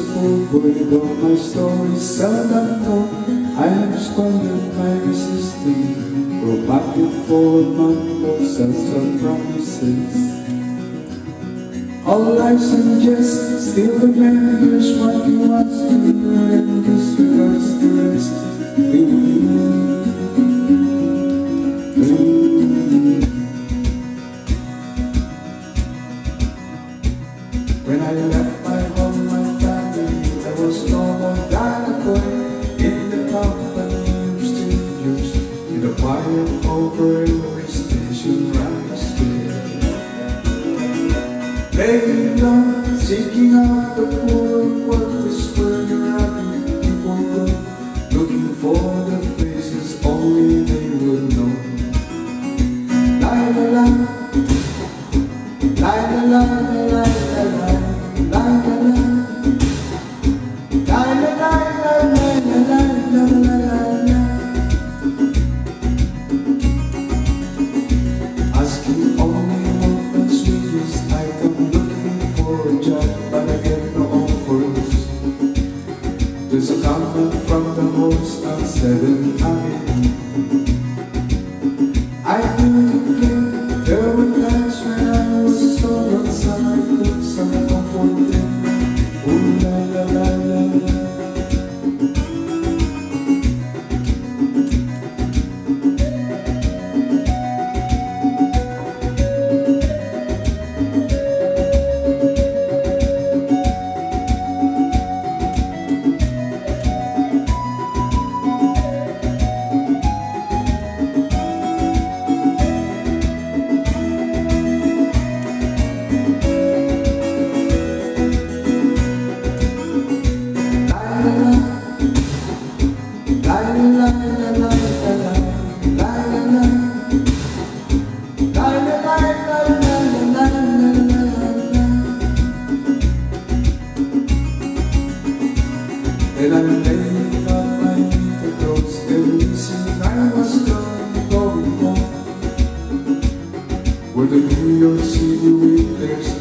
Though my story's sad and told. I am squandered by resisting Go back and forth among themselves and promises All I suggest Still the man hears what you ask to hear And disregards the rest When I left quiet over railway station square. Laying down, seeking out the poor seven Then I laid on my pillows every since I was done going home. With the New York City winters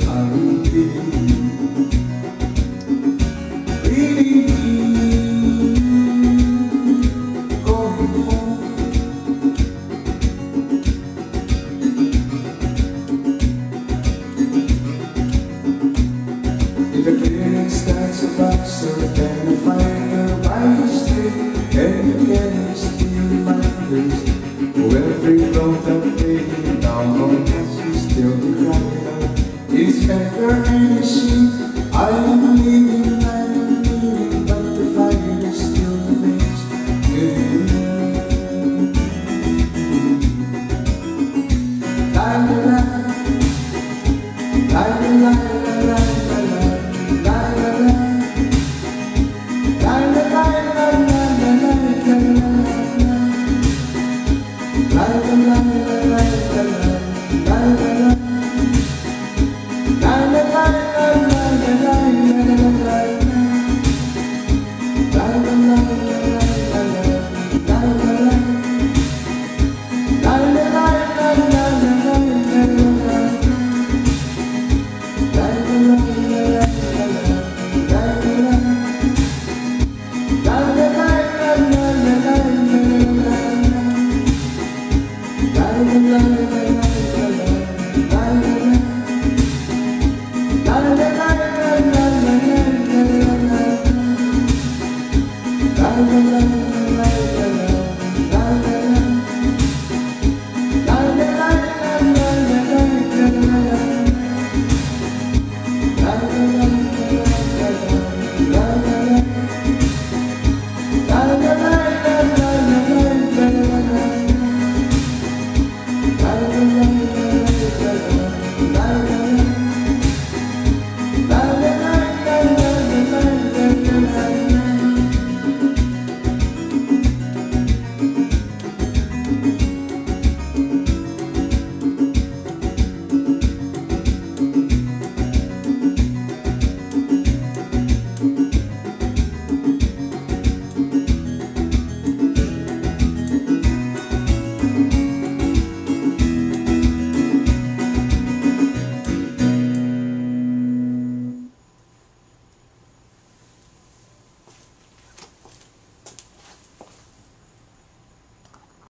It's kind a finishing